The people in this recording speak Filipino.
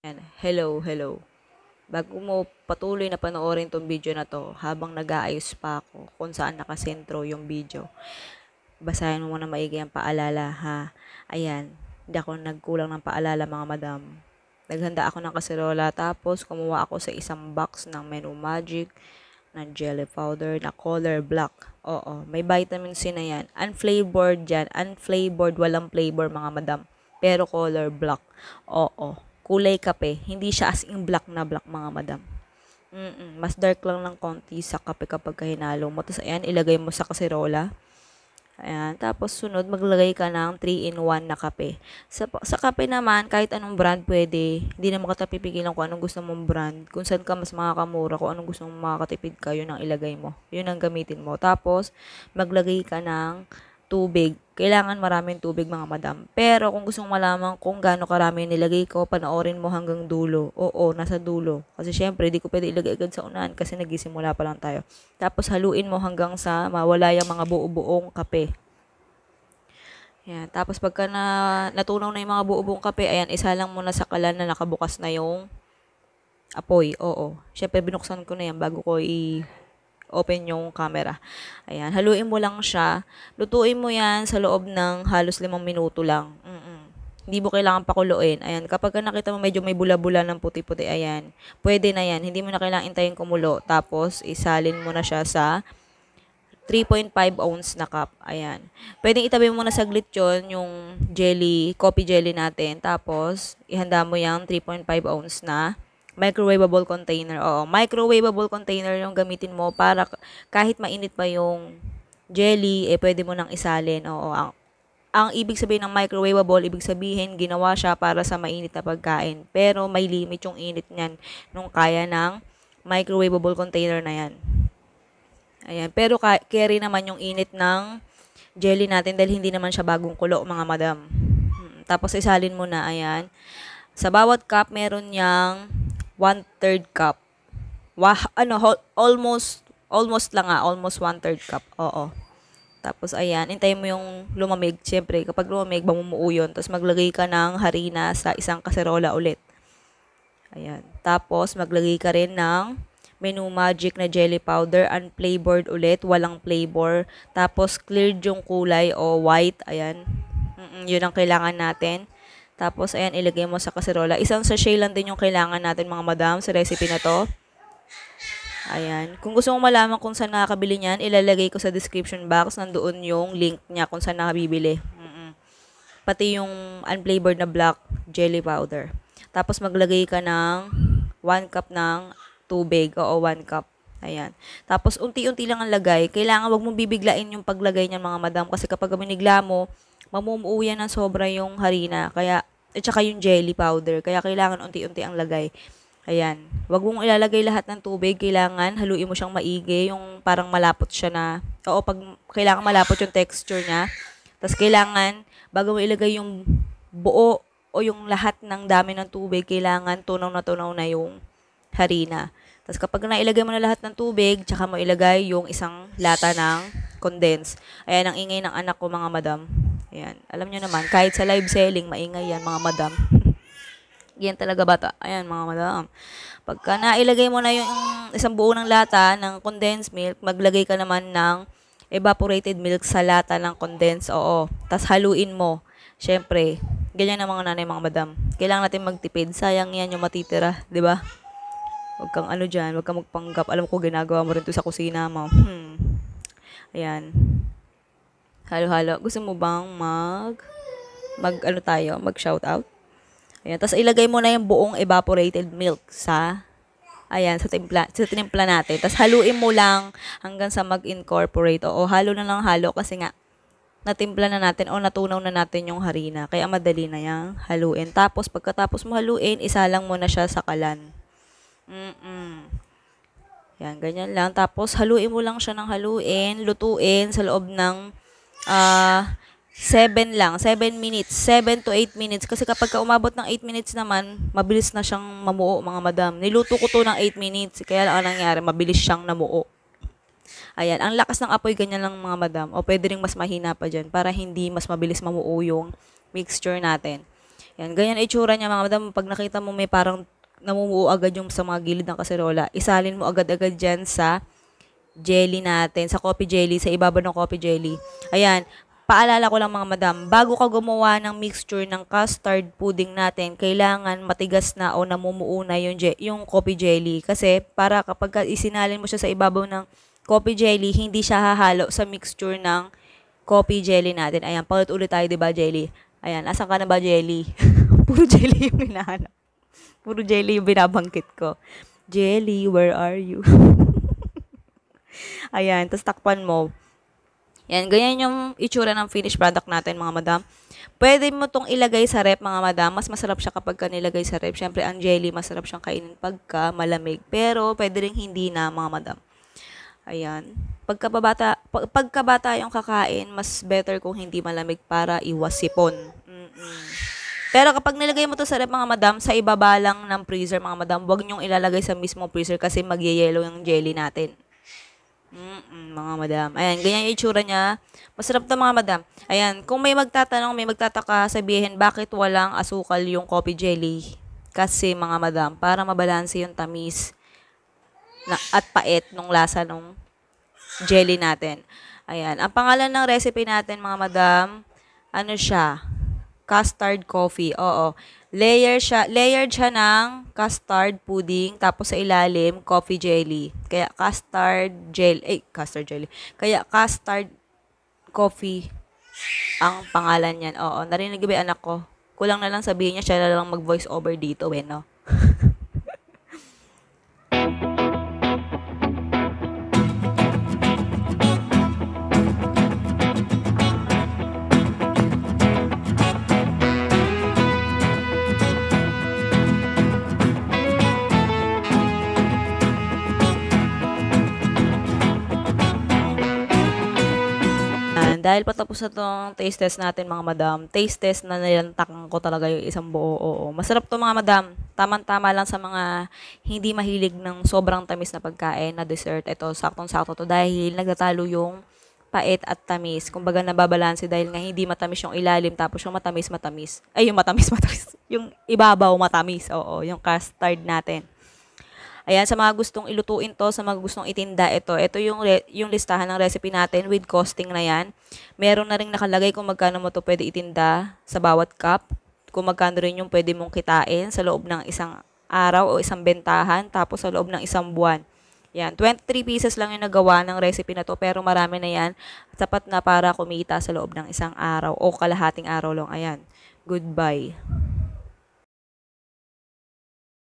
Yan. Hello, hello. Bago mo patuloy na panoorin tong video na to, habang nag-aayos pa ako kung saan nakasentro yung video, basahin mo muna maigi ang paalala, ha? Ayan, hindi ako nagkulang ng paalala, mga madam. Naghanda ako ng kaserola, tapos kumuha ako sa isang box ng Menu Magic, ng jelly powder na color black. Oo, may vitamin C na yan. Unflavored yan. Unflavored, walang flavor, mga madam. Pero color black. Oo, kulay kape. Hindi siya as in black na black, mga madam. Mm-mm. Mas dark lang ng konti sa kape kapag hinalo mo. Tapos, ayan, ilagay mo sa kaserola. Ayan. Tapos, sunod, maglagay ka ng 3-in-1 na kape. Sa, sa kape naman, kahit anong brand pwede. Hindi naman kita pipigilan kung anong gusto mong brand. Kung saan ka mas makakamura, kung anong gusto mong makakatipid ka, yun ang ilagay mo. Yun ang gamitin mo. Tapos, maglagay ka ng tubig. Kailangan maraming tubig mga madam. Pero kung gusto mong malaman kung gaano karami nilagay ko, panoorin mo hanggang dulo. Oo, nasa dulo. Kasi syempre, di ko pwede ilagay agad sa unahan kasi nagisimula pa lang tayo. Tapos haluin mo hanggang sa mawala yung mga buo-buong kape. Yan. Tapos pagka na, natunaw na yung mga buo-buong kape, ayan, isa lang muna sa kalan na nakabukas na yung apoy. Oo. Syempre, binuksan ko na yan bago ko i- open yung camera. Ayan, haluin mo lang siya. Lutuin mo yan sa loob ng halos limang minuto lang. Mm-mm. Hindi mo kailangan pakuluin. Ayan, kapag ka nakita mo medyo may bula-bula ng puti-puti, ayan, pwede na yan. Hindi mo na kailangan intayin kumulo. Tapos, isalin mo na siya sa 3.5 ounce na cup. Ayan. Pwedeng itabi mo muna saglit yun, yung jelly, coffee jelly natin. Tapos, ihanda mo yung 3.5 ounce na microwavable container. Oo, microwavable container yung gamitin mo para kahit mainit pa yung jelly, eh pwede mo nang isalin. Oo, ang, ang ibig sabihin ng microwavable, ibig sabihin ginawa siya para sa mainit na pagkain. Pero may limit yung init niyan nung kaya ng microwavable container na yan. Ayan, pero carry naman yung init ng jelly natin dahil hindi naman siya bagong kulo, mga madam. Hmm, Tapos isalin mo na, ayan. Sa bawat cup, meron niyang one-third cup. Wah, ano, almost, almost lang nga, almost one-third cup. Oo. Tapos, ayan, hintayin mo yung lumamig. Siyempre, kapag lumamig, mamumuo yun. Tapos, maglagay ka ng harina sa isang kaserola ulit. Ayan. Tapos, maglagay ka rin ng Menu Magic na jelly powder, unflavored ulit, walang flavor. Tapos, cleared yung kulay o white. Ayan. Mm-mm, yun ang kailangan natin. Tapos, ayan, ilagay mo sa kaserola. Isang sachet lang din yung kailangan natin, mga madam, sa recipe na to. Ayan. Kung gusto mong malaman kung saan nakakabili niyan, ilalagay ko sa description box. Nandoon yung link niya kung saan nakabibili. Mm-mm. Pati yung unflavored na black jelly powder. Tapos, maglagay ka ng 1 cup ng tubig. Oo, 1 cup. Ayan. Tapos, unti-unti lang ang lagay. Kailangan wag mong bibiglain yung paglagay niyan, mga madam. Kasi kapag binigla mo, mamumuo yan ng sobra yung harina. Kaya, at saka yung jelly powder. Kaya kailangan unti-unti ang lagay. Ayan. Wag mong ilalagay lahat ng tubig. Kailangan haluin mo siyang maigi. Yung parang malapot siya na. Oo, pag kailangan malapot yung texture niya. Tapos kailangan, bago mo ilagay yung buo o yung lahat ng dami ng tubig, kailangan tunaw na tunaw na yung harina. Tapos kapag nailagay mo na lahat ng tubig, tsaka mo ilagay yung isang lata ng condense. Ayan ang ingay ng anak ko mga madam. Ayan. Alam nyo naman, kahit sa live selling, maingay yan mga madam. yan talaga bata. Ayan mga madam. Pagka nailagay mo na yung isang buo ng lata ng condensed milk, maglagay ka naman ng evaporated milk sa lata ng condensed. Oo. Tapos haluin mo. Siyempre, ganyan ang mga nanay mga madam. Kailangan natin magtipid. Sayang yan yung matitira, di ba? Huwag kang ano dyan, huwag kang magpanggap. Alam ko, ginagawa mo rin to sa kusina mo. Hmm. Ayan. Halo-halo. Gusto mo bang mag, mag ano tayo, mag shout out? Ayan. Tapos ilagay mo na yung buong evaporated milk sa, ayan, sa timpla, sa tinimpla natin. Tapos haluin mo lang hanggang sa mag-incorporate. O, halo na lang halo kasi nga, natimpla na natin o natunaw na natin yung harina. Kaya madali na yung haluin. Tapos, pagkatapos mo haluin, isa lang mo na siya sa kalan. Mm-mm. Yan, ganyan lang. Tapos, haluin mo lang siya ng haluin, lutuin sa loob ng ah 7 lang, 7 minutes, 7 to 8 minutes. Kasi kapag ka umabot ng 8 minutes naman, mabilis na siyang mamuo, mga madam. Niluto ko to ng 8 minutes, kaya lang ang nangyari, mabilis siyang namuo. Ayan, ang lakas ng apoy, ganyan lang mga madam. O pwede rin mas mahina pa dyan para hindi mas mabilis mamuo yung mixture natin. Yan, ganyan itsura niya mga madam. Pag nakita mo may parang namumuo agad yung sa mga gilid ng kaserola, isalin mo agad-agad dyan sa jelly natin, sa coffee jelly, sa ibabaw ng coffee jelly. Ayan, paalala ko lang mga madam, bago ka gumawa ng mixture ng custard pudding natin, kailangan matigas na o namumuo na yung, je- yung coffee jelly. Kasi para kapag ka isinalin mo siya sa ibabaw ng coffee jelly, hindi siya hahalo sa mixture ng coffee jelly natin. Ayan, paulit-ulit tayo, di ba, jelly? Ayan, asan ka na ba, jelly? Puro jelly yung hinahanap. Puro jelly yung binabangkit ko. Jelly, where are you? Ayan, tapos takpan mo. Yan, ganyan yung itsura ng finished product natin, mga madam. Pwede mo tong ilagay sa rep, mga madam. Mas masarap siya kapag ka nilagay sa rep. Siyempre, ang jelly, masarap siyang kainin pagka malamig. Pero, pwede rin hindi na, mga madam. Ayan. Pagkabata, pag, pagkabata yung kakain, mas better kung hindi malamig para iwas sipon. Mm-mm. Pero kapag nilagay mo to sa rep, mga madam, sa ibaba lang ng freezer, mga madam, huwag nyong ilalagay sa mismo freezer kasi magyayelo yung jelly natin. Mm-mm, mga madam. Ayan, ganyan yung itsura niya. Masarap to mga madam. Ayan, kung may magtatanong, may magtataka, sabihin, bakit walang asukal yung coffee jelly? Kasi mga madam, para mabalanse yung tamis na, at pait nung lasa nung jelly natin. Ayan, ang pangalan ng recipe natin mga madam, ano siya? Custard coffee. Oo. Layer siya, layered siya ng custard pudding tapos sa ilalim coffee jelly. Kaya custard jelly, eh custard jelly. Kaya custard coffee ang pangalan niyan. Oo, narinig ba yung anak ko? Kulang na lang sabihin niya siya na lang mag-voice over dito, eh, no? Yan, dahil patapos na tong taste test natin mga madam, taste test na nilantakan ko talaga yung isang buo. Oo. Masarap to mga madam. Tamang-tama lang sa mga hindi mahilig ng sobrang tamis na pagkain na dessert. Ito, saktong-sakto to dahil nagtatalo yung pait at tamis. Kumbaga nababalanse dahil nga hindi matamis yung ilalim tapos yung matamis matamis. Ay, yung matamis matamis. Yung ibabaw matamis. Oo, yung custard natin. Ayan, sa mga gustong ilutuin to, sa mga gustong itinda ito, ito yung, yung listahan ng recipe natin with costing na yan. Meron na rin nakalagay kung magkano mo to pwede itinda sa bawat cup, kung magkano rin yung pwede mong kitain sa loob ng isang araw o isang bentahan, tapos sa loob ng isang buwan. Yan, 23 pieces lang yung nagawa ng recipe na to, pero marami na yan. Sapat na para kumita sa loob ng isang araw o kalahating araw lang. Ayan, goodbye.